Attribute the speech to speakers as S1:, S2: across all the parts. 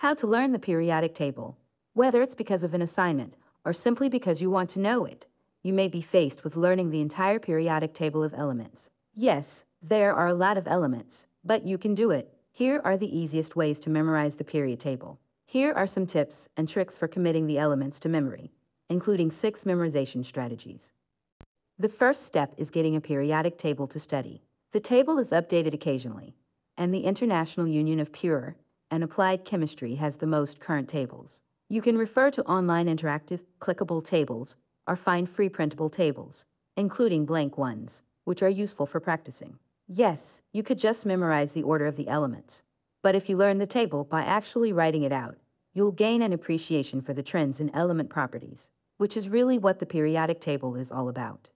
S1: How to learn the periodic table. Whether it's because of an assignment or simply because you want to know it, you may be faced with learning the entire periodic table of elements. Yes, there are a lot of elements, but you can do it. Here are the easiest ways to memorize the periodic table. Here are some tips and tricks for committing the elements to memory, including six memorization strategies. The first step is getting a periodic table to study. The table is updated occasionally, and the International Union of Pure and Applied Chemistry has the most current tables. You can refer to online interactive, clickable tables or find free printable tables, including blank ones, which are useful for practicing. Yes, you could just memorize the order of the elements, but if you learn the table by actually writing it out, you'll gain an appreciation for the trends in element properties, which is really what the periodic table is all about.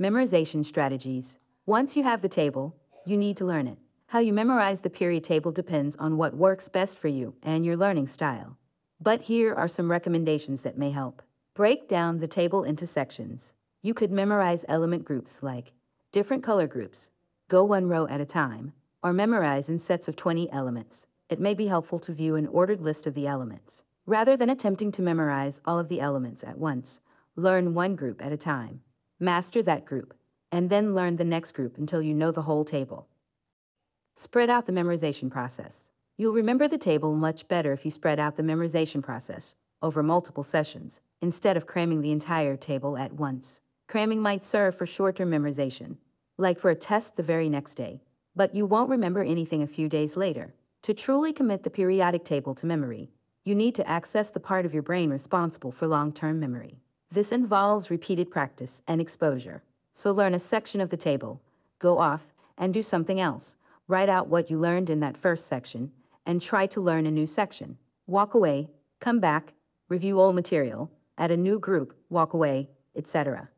S1: Memorization strategies. Once you have the table, you need to learn it. How you memorize the periodic table depends on what works best for you and your learning style. But here are some recommendations that may help. Break down the table into sections. You could memorize element groups like different color groups, go one row at a time, or memorize in sets of 20 elements. It may be helpful to view an ordered list of the elements. Rather than attempting to memorize all of the elements at once, learn one group at a time. Master that group, and then learn the next group until you know the whole table. Spread out the memorization process. You'll remember the table much better if you spread out the memorization process over multiple sessions instead of cramming the entire table at once. Cramming might serve for short-term memorization, like for a test the very next day, but you won't remember anything a few days later. To truly commit the periodic table to memory, you need to access the part of your brain responsible for long-term memory. This involves repeated practice and exposure. So learn a section of the table, go off and do something else. Write out what you learned in that first section and try to learn a new section. Walk away, come back, review old material, add a new group, walk away, etc.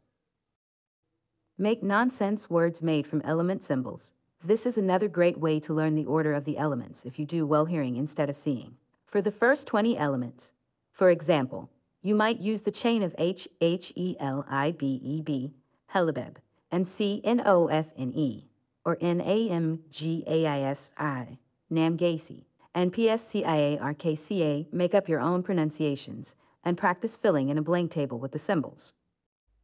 S1: Make nonsense words made from element symbols. This is another great way to learn the order of the elements if you do well hearing instead of seeing. For the first 20 elements, for example, you might use the chain of H, H, E, L, I, B, E, B, Helibeb, and C, N, O, F, N, E, or N, A, M, G, A, I, S, I, Namgasi, and P, S, C, I, A, R, K, C, A, make up your own pronunciations and practice filling in a blank table with the symbols.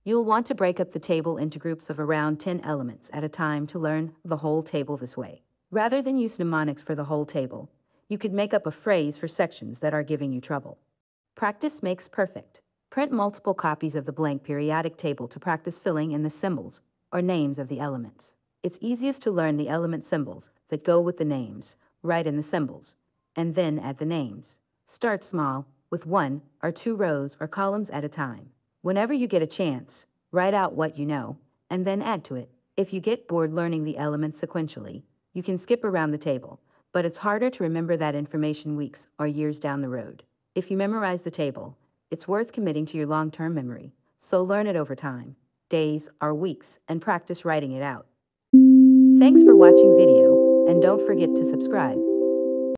S1: You'll want to break up the table into groups of around 10 elements at a time to learn the whole table this way. Rather than use mnemonics for the whole table, you could make up a phrase for sections that are giving you trouble. Practice makes perfect. Print multiple copies of the blank periodic table to practice filling in the symbols or names of the elements. It's easiest to learn the element symbols that go with the names, write in the symbols, and then add the names. Start small, with one or two rows or columns at a time. Whenever you get a chance, write out what you know, and then add to it. If you get bored learning the elements sequentially, you can skip around the table, but it's harder to remember that information weeks or years down the road. If you memorize the table, it's worth committing to your long-term memory, so learn it over time, days or weeks, and practice writing it out. Thanks for watching video, and don't forget to subscribe.